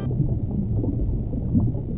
どうも。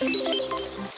うん。